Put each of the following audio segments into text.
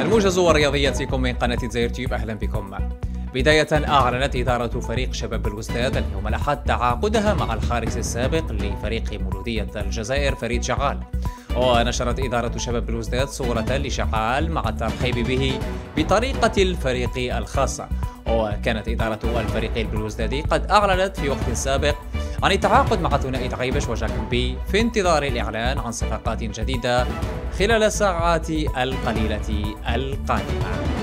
الموجز ورياضياتكم من قناة زير تيوب أهلا بكم. بداية أعلنت إدارة فريق شباب الوستاد اليوم الأحد تعاقدها مع الحارس السابق لفريق مولودية الجزائر فريد شغال ونشرت إدارة شباب الوزداد صورة لشعال مع الترحيب به بطريقة الفريق الخاصة. وكانت إدارة الفريق البلوزدادي قد أعلنت في وقت سابق عن التعاقد مع ثنائي غيبش وجاكوبي في انتظار الإعلان عن صفقات جديدة خلال الساعات القليلة القادمة.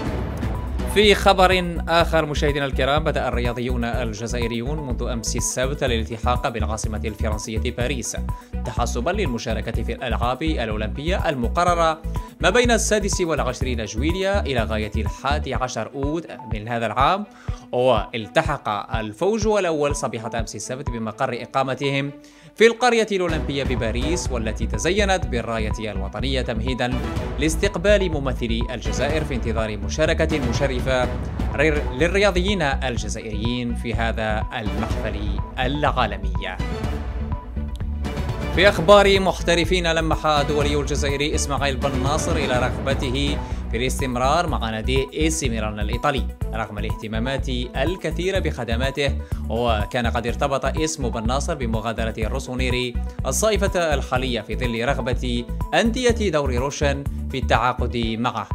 في خبر آخر مشاهدينا الكرام بدأ الرياضيون الجزائريون منذ أمس السبت الالتحاق بالعاصمة الفرنسية باريس تحسبا للمشاركة في الألعاب الأولمبية المقررة ما بين السادس والعشرين جويليا إلى غاية الحادي عشر أود من هذا العام. والتحق الفوج الأول صبيحة أمس السبت بمقر إقامتهم في القرية الأولمبية بباريس والتي تزينت بالراية الوطنية تمهيدا لاستقبال ممثلي الجزائر في انتظار مشاركة مشرفة للرياضيين الجزائريين في هذا المحفل العالمي. في أخبار محترفين لمح دولي الجزائري إسماعيل بن ناصر إلى رغبته في الاستمرار مع نادي اي سي ميلان الإيطالي. رغم الاهتمامات الكثيرة بخدماته. وكان قد ارتبط اسم بن ناصر بمغادرة الرسونيري الصيفة الحالية في ظل رغبة أندية دوري روشن في التعاقد معه.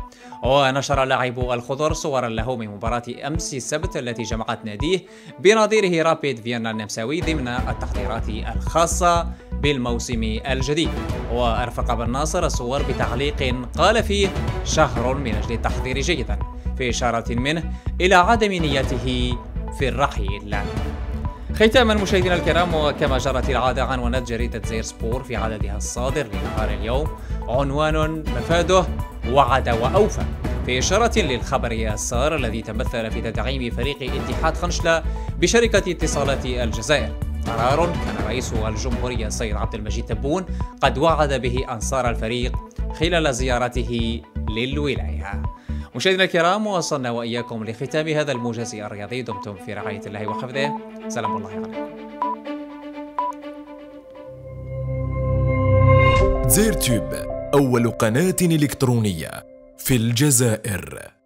ونشر لاعب الخضر صورا له من مباراة أمس السبت التي جمعت ناديه بنظيره رابيد فيينا النمساوي ضمن التحضيرات الخاصة. بالموسم الجديد. وأرفق بن ناصر الصور بتعليق قال فيه شهر من أجل التحضير جيدا في إشارة منه إلى عدم نيته في الرحيل. ختاما مشاهدينا الكرام وكما جرت العادة عنونت جريدة زير سبور في عددها الصادر لنهار اليوم عنوان مفاده وعد وأوفى. في إشارة للخبر السار الذي تمثل في تدعيم فريق اتحاد خنشلة بشركة اتصالات الجزائر. قرار. كان رئيس الجمهورية السيد عبد المجيد تبون قد وعد به أنصار الفريق خلال زيارته للولاية. مشاهدينا الكرام وصلنا وإياكم لختام هذا الموجز الرياضي. دمتم في رعاية الله وحفظه. سلام الله عليكم. زير تيوب أول قناة إلكترونية في الجزائر.